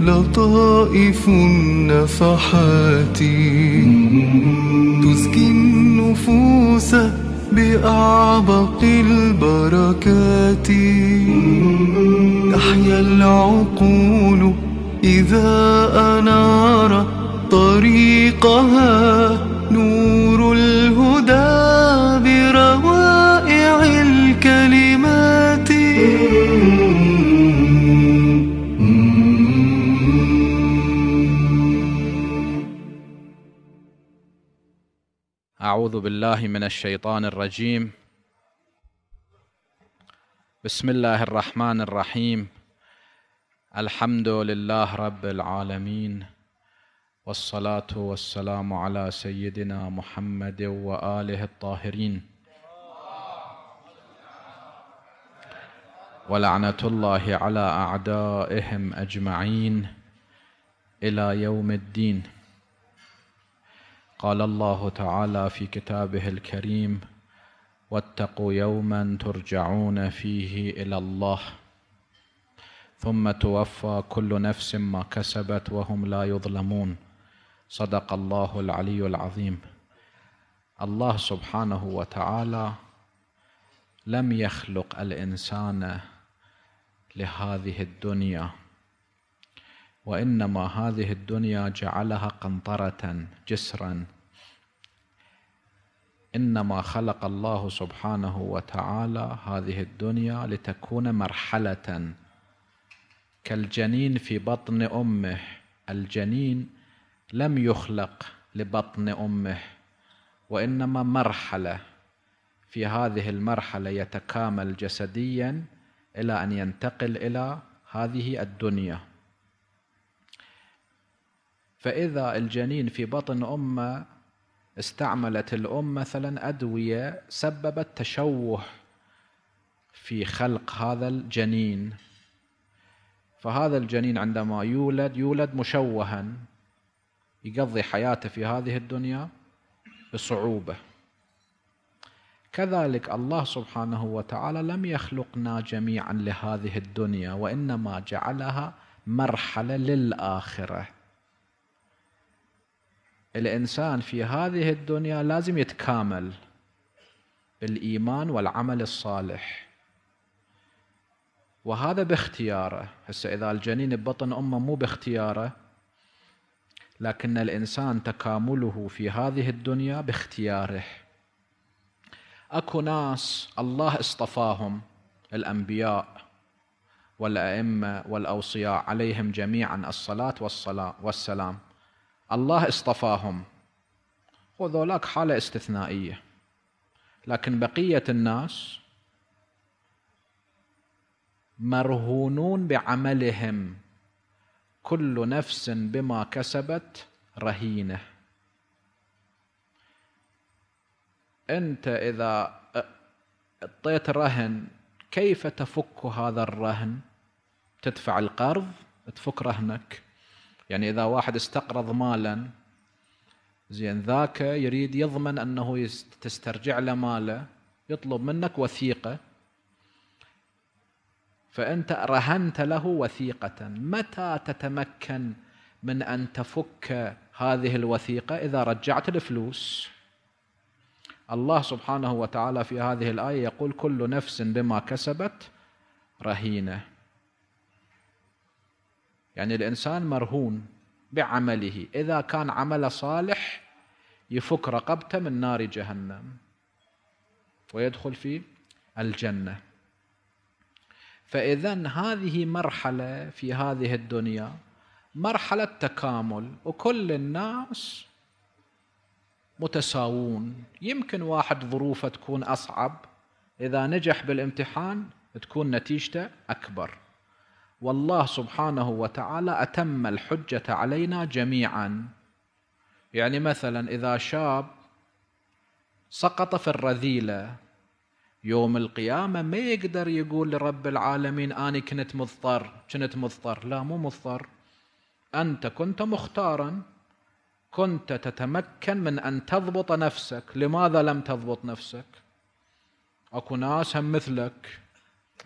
لطائف النفحات. تزكي النفوس بأعبق البركات. تحيا العقول إذا أنار طريقها. أعوذ بالله من الشيطان الرجيم. بسم الله الرحمن الرحيم. الحمد لله رب العالمين. والصلاة والسلام على سيدنا محمد وآله الطاهرين. ولعنة الله على أعدائهم أجمعين إلى يوم الدين. قال الله تعالى في كتابه الكريم واتقوا يوما ترجعون فيه إلى الله. ثم توفى كل نفس ما كسبت وهم لا يظلمون. صدق الله العلي العظيم. الله سبحانه وتعالى لم يخلق الإنسان لهذه الدنيا وإنما هذه الدنيا جعلها قنطرة جسرا. إنما خلق الله سبحانه وتعالى هذه الدنيا لتكون مرحلة. كالجنين في بطن أمه. الجنين لم يخلق لبطن أمه وإنما مرحلة. في هذه المرحلة يتكامل جسديا إلى أن ينتقل إلى هذه الدنيا. فإذا الجنين في بطن أمة استعملت الأم مثلا أدوية سببت تشوه في خلق هذا الجنين. فهذا الجنين عندما يولد يولد مشوها يقضي حياته في هذه الدنيا بصعوبة. كذلك الله سبحانه وتعالى لم يخلقنا جميعا لهذه الدنيا وإنما جعلها مرحلة للآخرة. الإنسان في هذه الدنيا لازم يتكامل بالايمان والعمل الصالح. وهذا باختياره. هسه إذا الجنين ببطن أمه مو باختياره لكن الإنسان تكامله في هذه الدنيا باختياره. أكو ناس الله اصطفاهم الأنبياء والأئمة والأوصياء عليهم جميعا الصلاة والصلاة والسلام. الله اصطفاهم. وذولاك حالة استثنائية. لكن بقية الناس مرهونون بعملهم. كل نفس بما كسبت رهينة. أنت إذا اعطيت رهن كيف تفك هذا الرهن؟ تدفع القرض؟ تفك رهنك؟ يعني إذا واحد استقرض مالا زين ذاك يريد يضمن أنه تسترجع له ماله يطلب منك وثيقة. فأنت رهنت له وثيقة. متى تتمكن من أن تفك هذه الوثيقة؟ إذا رجعت الفلوس. الله سبحانه وتعالى في هذه الآية يقول كل نفس بما كسبت رهينة. يعني الإنسان مرهون بعمله. إذا كان عمل صالح يفك رقبته من نار جهنم ويدخل في الجنة. فإذا هذه مرحلة في هذه الدنيا مرحلة تكامل وكل الناس متساوون. يمكن واحد ظروفه تكون أصعب إذا نجح بالامتحان تكون نتيجته أكبر. والله سبحانه وتعالى أتم الحجة علينا جميعا. يعني مثلا إذا شاب سقط في الرذيلة يوم القيامة ما يقدر يقول لرب العالمين أنا كنت مضطر كنت مضطر. لا مو مضطر. أنت كنت مختارا. كنت تتمكن من أن تضبط نفسك. لماذا لم تضبط نفسك؟ أكو ناس هم مثلك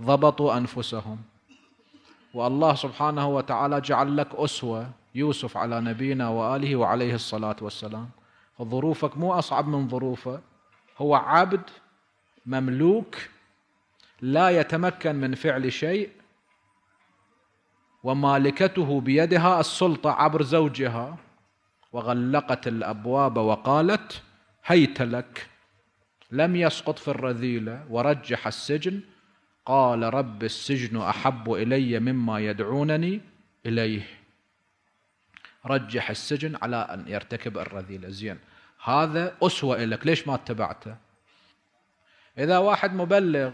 ضبطوا أنفسهم. والله سبحانه وتعالى جعل لك أسوة يوسف على نبينا وآله وعليه الصلاة والسلام. فظروفك مو أصعب من ظروفه. هو عبد مملوك لا يتمكن من فعل شيء ومالكته بيدها السلطة عبر زوجها. وغلقت الأبواب وقالت هيت لك لم يسقط في الرذيلة ورجح السجن. قال رب السجن أحب إلي مما يدعونني إليه. رجح السجن على أن يرتكب الرذيلة. زين هذا أسوة لك ليش ما اتبعته؟ إذا واحد مبلغ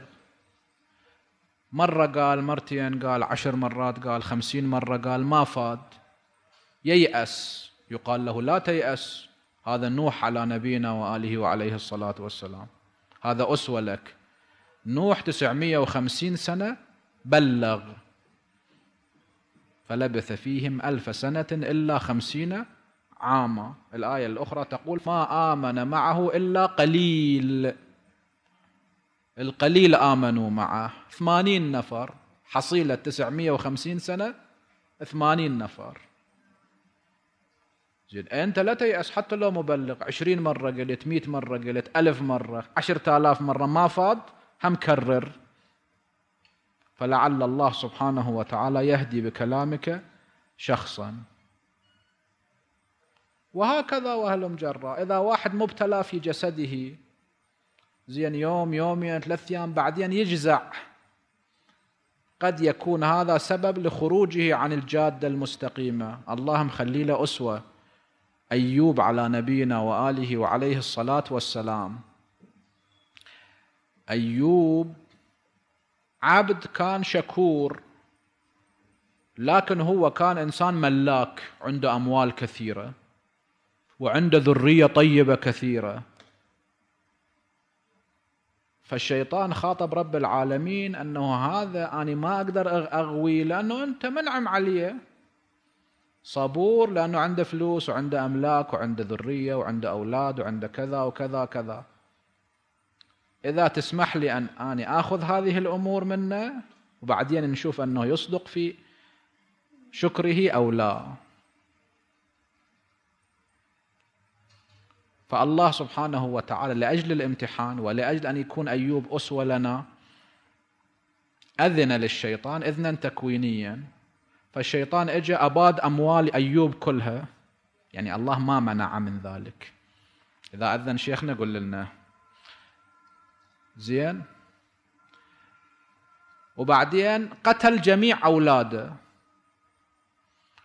مرة قال مرتين قال عشر مرات قال خمسين مرة قال ما فاد ييأس. يقال له لا تيأس. هذا نوح على نبينا وآله وعليه الصلاة والسلام. هذا أسوة لك. نوح تسعمية وخمسين سنة بلغ. فلبث فيهم ألف سنة إلا خمسين عاما. الآية الأخرى تقول ما آمن معه إلا قليل. القليل آمنوا معه. ثمانين نفر. حصيلة تسعمية وخمسين سنة ثمانين نفر. زين أنت لا تيأس حتى لو مبلغ. عشرين مرة قلت مئة مرة قلت ألف مرة عشرة آلاف مرة ما فاد؟ هم كرر. فلعل الله سبحانه وتعالى يهدي بكلامك شخصا. وهكذا وهلم جرا إذا واحد مبتلى في جسده زين يوم يومين ثلاث أيام بعدين يجزع. قد يكون هذا سبب لخروجه عن الجادة المستقيمة. الله مخلي له أسوة. أيوب على نبينا وآله وعليه الصلاة والسلام. أيوب عبد كان شكور لكن هو كان إنسان ملاك عنده أموال كثيرة وعنده ذرية طيبة كثيرة. فالشيطان خاطب رب العالمين أنه هذا أنا ما أقدر أغوي لأنه أنت منعم عليه. صبور لأنه عنده فلوس وعنده أملاك وعنده ذرية وعنده أولاد وعنده كذا وكذا كذا. إذا تسمح لي أن أني آخذ هذه الأمور منه وبعدين نشوف أنه يصدق في شكره أو لا. فالله سبحانه وتعالى لأجل الامتحان ولأجل أن يكون أيوب أسوة لنا أذن للشيطان إذنا تكوينيا. فالشيطان اجى أباد أموال أيوب كلها يعني الله ما منع من ذلك. إذا أذن شيخنا قل لنا. زين. وبعدين قتل جميع أولاده.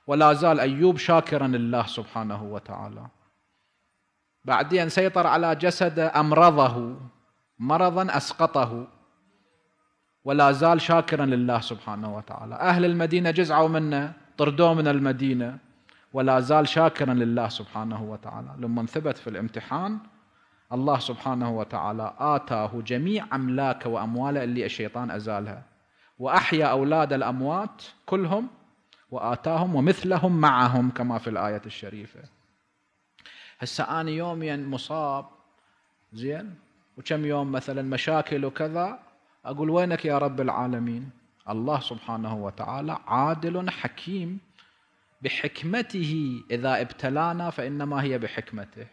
ولا زال أيوب شاكرا لله سبحانه وتعالى. بعدين سيطر على جسده أمرضه مرضا أسقطه. ولا زال شاكرا لله سبحانه وتعالى. أهل المدينة جزعوا منه طردوه من المدينة. ولا زال شاكرا لله سبحانه وتعالى. لما ثبت في الامتحان الله سبحانه وتعالى آتاه جميع أملاكه وأمواله اللي الشيطان أزالها. وأحيا أولاد الأموات كلهم وآتاهم ومثلهم معهم كما في الآية الشريفة. هسه أنا يوميا مصاب. زين؟ وكم يوم مثلا مشاكل وكذا أقول وينك يا رب العالمين؟ الله سبحانه وتعالى عادل حكيم بحكمته إذا ابتلانا فإنما هي بحكمته.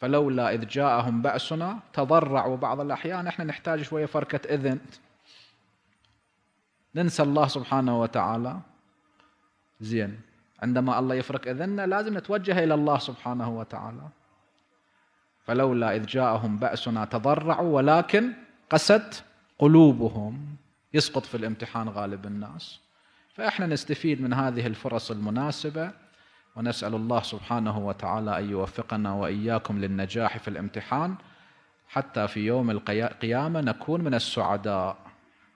فلولا إذ جاءهم بأسنا تضرعوا بعض الأحيان. إحنا نحتاج شوية فركة إذن. ننسى الله سبحانه وتعالى. زين. عندما الله يفرك إذننا لازم نتوجه إلى الله سبحانه وتعالى. فلولا إذ جاءهم بأسنا تضرعوا ولكن قست قلوبهم. يسقط في الامتحان غالب الناس. فإحنا نستفيد من هذه الفرص المناسبة. ونسأل الله سبحانه وتعالى أن يوفقنا وإياكم للنجاح في الامتحان حتى في يوم القيامة نكون من السعداء.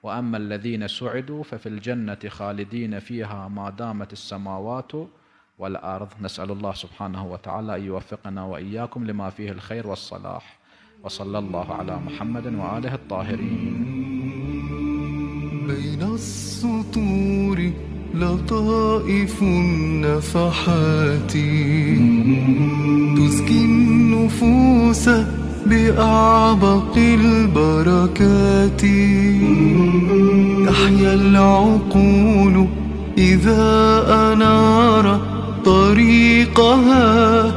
وأما الذين سعدوا ففي الجنة خالدين فيها ما دامت السماوات والأرض. نسأل الله سبحانه وتعالى أن يوفقنا وإياكم لما فيه الخير والصلاح. وصلى الله على محمد وآله الطاهرين. بين السطور لطائف النفحات تزكي النفوس بأعبق البركات. تحيا العقول إذا أنار طريقها.